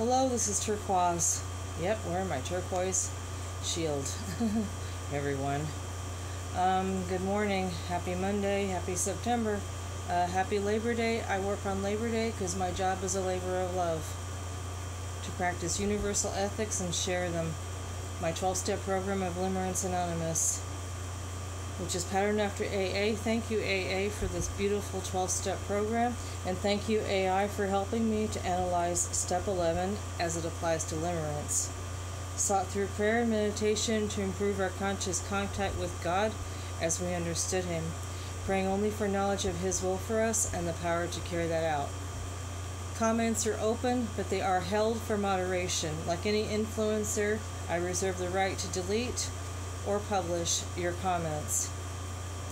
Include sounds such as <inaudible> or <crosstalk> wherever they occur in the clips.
Hello, this is Turquoise. Yep, wearing my turquoise shield. <laughs> Everyone. Um, good morning. Happy Monday. Happy September. Uh, happy Labor Day. I work on Labor Day because my job is a labor of love. To practice universal ethics and share them. My 12 step program of Limerence Anonymous which is patterned after AA. Thank you, AA, for this beautiful 12 step program, and thank you, AI, for helping me to analyze step 11 as it applies to limerence. Sought through prayer and meditation to improve our conscious contact with God as we understood Him, praying only for knowledge of His will for us and the power to carry that out. Comments are open, but they are held for moderation. Like any influencer, I reserve the right to delete or publish your comments.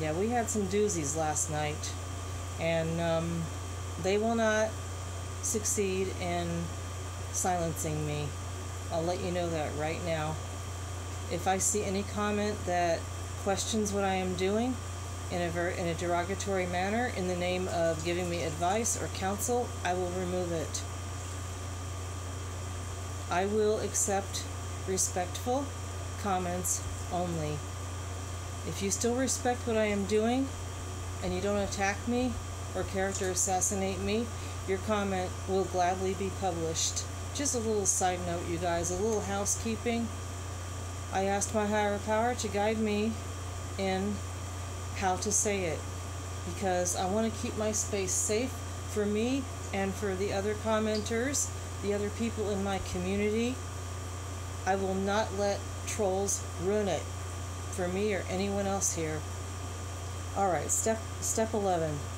Yeah, we had some doozies last night, and um, they will not succeed in silencing me. I'll let you know that right now. If I see any comment that questions what I am doing in a ver- in a derogatory manner in the name of giving me advice or counsel, I will remove it. I will accept respectful comments only. If you still respect what I am doing and you don't attack me or character assassinate me, your comment will gladly be published. Just a little side note, you guys, a little housekeeping. I asked my higher power to guide me in how to say it because I want to keep my space safe for me and for the other commenters, the other people in my community. I will not let trolls ruin it for me or anyone else here. All right, step step 11. <sighs>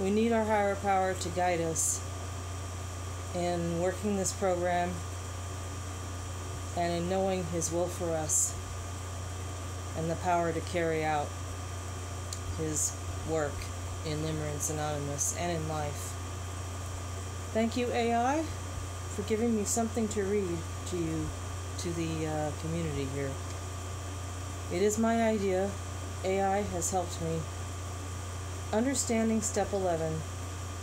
We need our higher power to guide us in working this program and in knowing his will for us and the power to carry out his work in Limerence Anonymous and in life. Thank you, AI for giving me something to read to you, to the uh, community here. It is my idea. AI has helped me. Understanding Step 11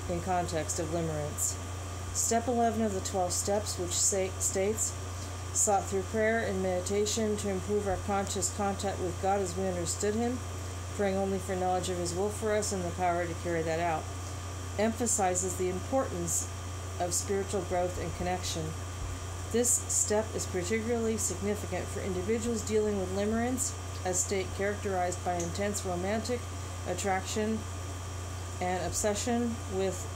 in context of limerence. Step 11 of the 12 steps, which say, states, sought through prayer and meditation to improve our conscious contact with God as we understood Him, praying only for knowledge of His will for us and the power to carry that out, emphasizes the importance of spiritual growth and connection. This step is particularly significant for individuals dealing with limerence, a state characterized by intense romantic attraction and obsession with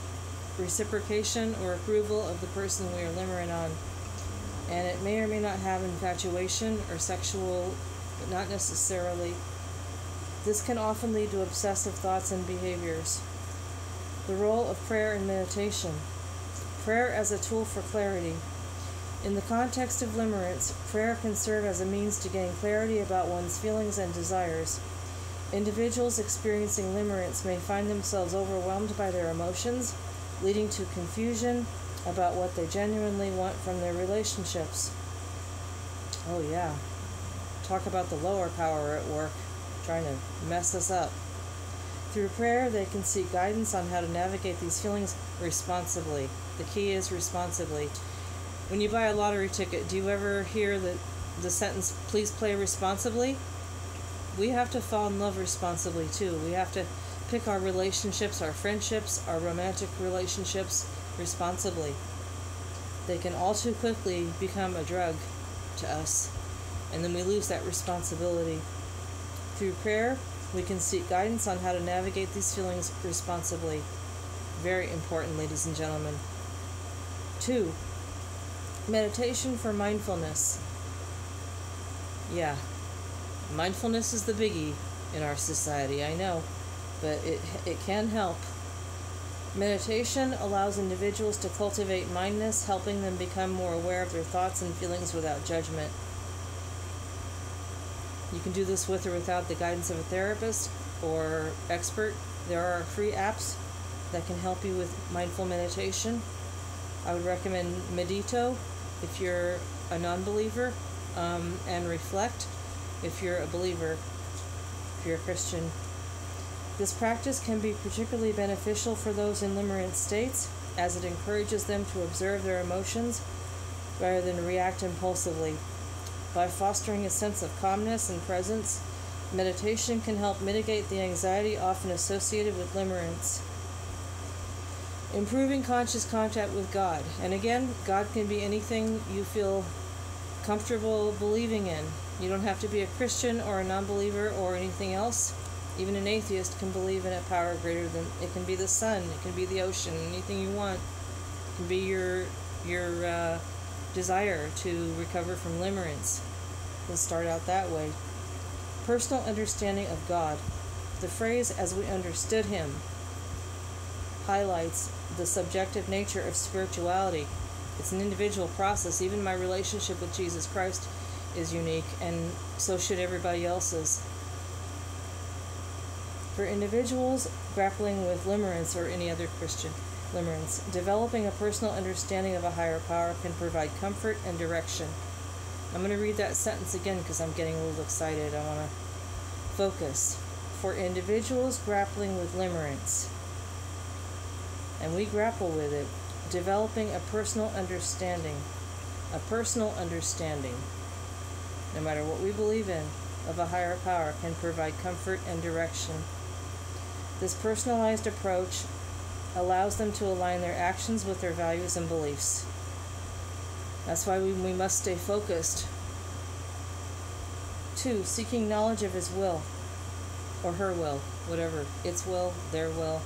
reciprocation or approval of the person we are limerent on. And it may or may not have infatuation or sexual, but not necessarily. This can often lead to obsessive thoughts and behaviors. The role of prayer and meditation. Prayer as a tool for clarity. In the context of limerence, prayer can serve as a means to gain clarity about one's feelings and desires. Individuals experiencing limerence may find themselves overwhelmed by their emotions, leading to confusion about what they genuinely want from their relationships. Oh, yeah. Talk about the lower power at work, trying to mess us up. Through prayer, they can seek guidance on how to navigate these feelings responsibly. The key is responsibly. When you buy a lottery ticket, do you ever hear the, the sentence, please play responsibly? We have to fall in love responsibly too. We have to pick our relationships, our friendships, our romantic relationships responsibly. They can all too quickly become a drug to us, and then we lose that responsibility. Through prayer, we can seek guidance on how to navigate these feelings responsibly. Very important, ladies and gentlemen. Two, meditation for mindfulness. Yeah, mindfulness is the biggie in our society, I know, but it, it can help. Meditation allows individuals to cultivate mindness, helping them become more aware of their thoughts and feelings without judgment. You can do this with or without the guidance of a therapist or expert. There are free apps that can help you with mindful meditation. I would recommend Medito if you're a non believer, um, and Reflect if you're a believer, if you're a Christian. This practice can be particularly beneficial for those in limerent states as it encourages them to observe their emotions rather than react impulsively. By fostering a sense of calmness and presence, meditation can help mitigate the anxiety often associated with limerence. Improving conscious contact with God. And again, God can be anything you feel comfortable believing in. You don't have to be a Christian or a non believer or anything else. Even an atheist can believe in a power greater than it can be the sun, it can be the ocean, anything you want. It can be your your uh, desire to recover from limerence. Let's start out that way. Personal understanding of God. The phrase "as we understood Him" highlights the subjective nature of spirituality. It's an individual process. Even my relationship with Jesus Christ is unique, and so should everybody else's. For individuals grappling with limerence or any other Christian limerence, developing a personal understanding of a higher power can provide comfort and direction. I'm going to read that sentence again because I'm getting a little excited. I want to focus. For individuals grappling with limerence, and we grapple with it, developing a personal understanding, a personal understanding, no matter what we believe in, of a higher power can provide comfort and direction. This personalized approach allows them to align their actions with their values and beliefs. That's why we, we must stay focused. Two, seeking knowledge of His will, or her will, whatever, its will, their will,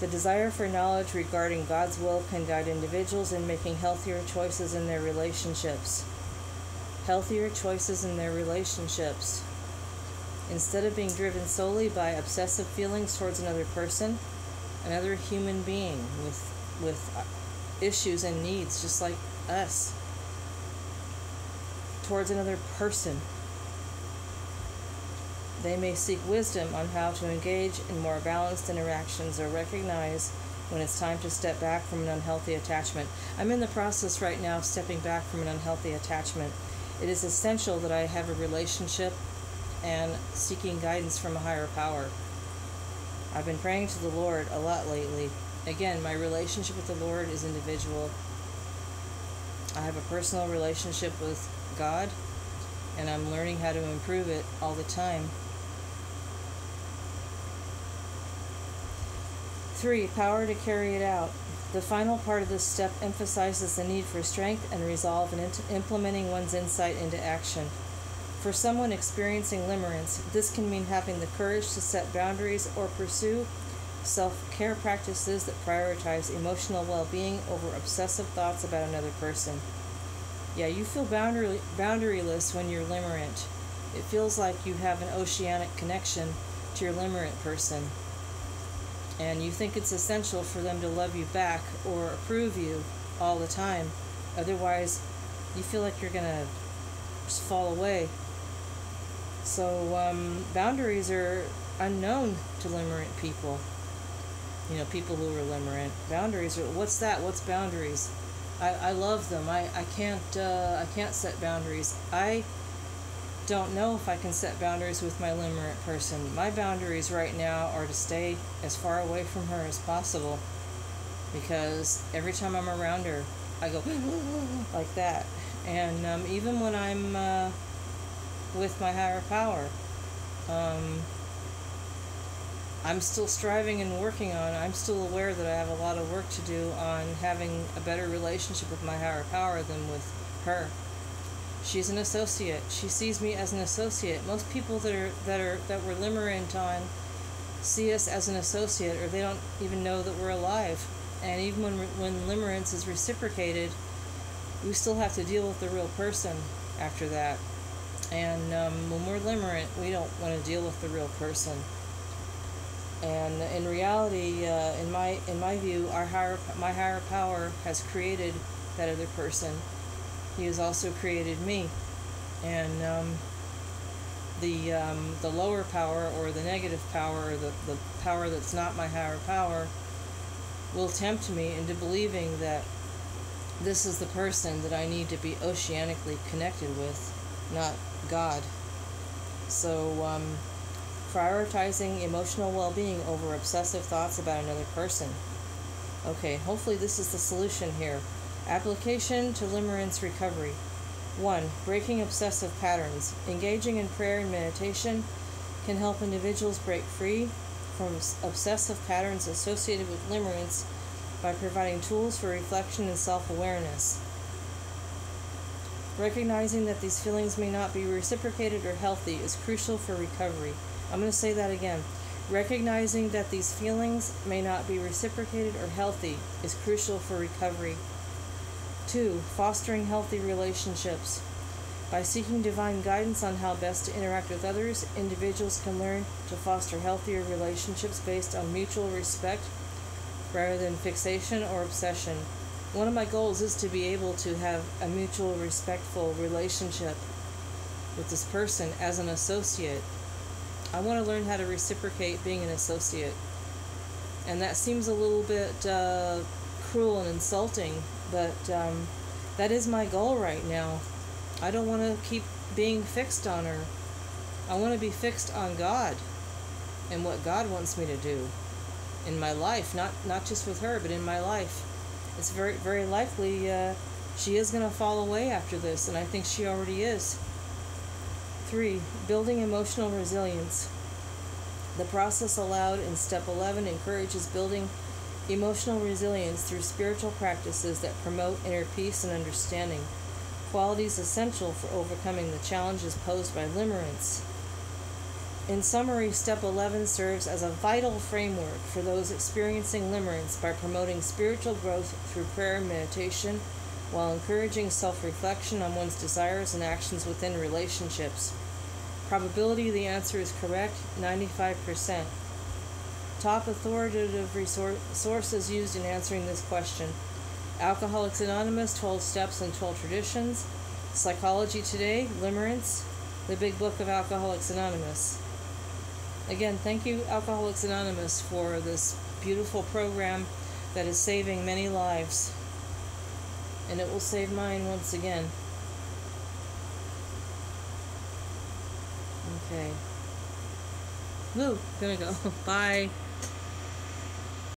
the desire for knowledge regarding God's will can guide individuals in making healthier choices in their relationships. Healthier choices in their relationships. Instead of being driven solely by obsessive feelings towards another person, another human being with, with issues and needs just like us, towards another person they may seek wisdom on how to engage in more balanced interactions or recognize when it's time to step back from an unhealthy attachment. I'm in the process right now of stepping back from an unhealthy attachment. It is essential that I have a relationship and seeking guidance from a higher power. I've been praying to the Lord a lot lately. Again, my relationship with the Lord is individual. I have a personal relationship with God, and I'm learning how to improve it all the time. 3. Power to carry it out. The final part of this step emphasizes the need for strength and resolve in implementing one's insight into action. For someone experiencing limerence, this can mean having the courage to set boundaries or pursue self care practices that prioritize emotional well being over obsessive thoughts about another person. Yeah, you feel boundary, boundaryless when you're limerent. It feels like you have an oceanic connection to your limerent person and you think it's essential for them to love you back or approve you all the time. Otherwise, you feel like you're going to just fall away. So, um, boundaries are unknown to limerent people. You know, people who are limerent. Boundaries are, what's that? What's boundaries? I, I love them. I, I can't uh, I can't set boundaries. I don't know if I can set boundaries with my limerent person. My boundaries right now are to stay as far away from her as possible because every time I'm around her, I go <gasps> like that. And um, even when I'm uh, with my higher power, um, I'm still striving and working on. I'm still aware that I have a lot of work to do on having a better relationship with my higher power than with her. She's an associate. She sees me as an associate. Most people that are that are that we're limerent on see us as an associate, or they don't even know that we're alive. And even when when limerence is reciprocated, we still have to deal with the real person after that. And um, when we're limerent, we don't want to deal with the real person. And in reality, uh, in my in my view, our higher my higher power has created that other person he has also created me. And um, the, um, the lower power or the negative power or the, the power that's not my higher power will tempt me into believing that this is the person that I need to be oceanically connected with, not God. So, um, prioritizing emotional well being over obsessive thoughts about another person. Okay, hopefully this is the solution here. Application to limerence recovery. 1. Breaking obsessive patterns. Engaging in prayer and meditation can help individuals break free from obsessive patterns associated with limerence by providing tools for reflection and self awareness. Recognizing that these feelings may not be reciprocated or healthy is crucial for recovery. I'm going to say that again. Recognizing that these feelings may not be reciprocated or healthy is crucial for recovery. 2. Fostering healthy relationships. By seeking divine guidance on how best to interact with others, individuals can learn to foster healthier relationships based on mutual respect rather than fixation or obsession. One of my goals is to be able to have a mutual respectful relationship with this person as an associate. I want to learn how to reciprocate being an associate. And that seems a little bit uh, cruel and insulting, but um, that is my goal right now. I don't want to keep being fixed on her. I want to be fixed on God and what God wants me to do in my life, not not just with her, but in my life. It's very very likely uh, she is going to fall away after this, and I think she already is. Three, building emotional resilience. The process allowed in step 11 encourages building emotional resilience through spiritual practices that promote inner peace and understanding qualities essential for overcoming the challenges posed by limerence. In summary, Step 11 serves as a vital framework for those experiencing limerence by promoting spiritual growth through prayer and meditation while encouraging self reflection on one's desires and actions within relationships. Probability the answer is correct 95%. Top authoritative sources used in answering this question Alcoholics Anonymous, 12 Steps and 12 Traditions, Psychology Today, Limerence, the Big Book of Alcoholics Anonymous. Again, thank you, Alcoholics Anonymous, for this beautiful program that is saving many lives. And it will save mine once again. Okay. Woo, gonna go. <laughs> Bye.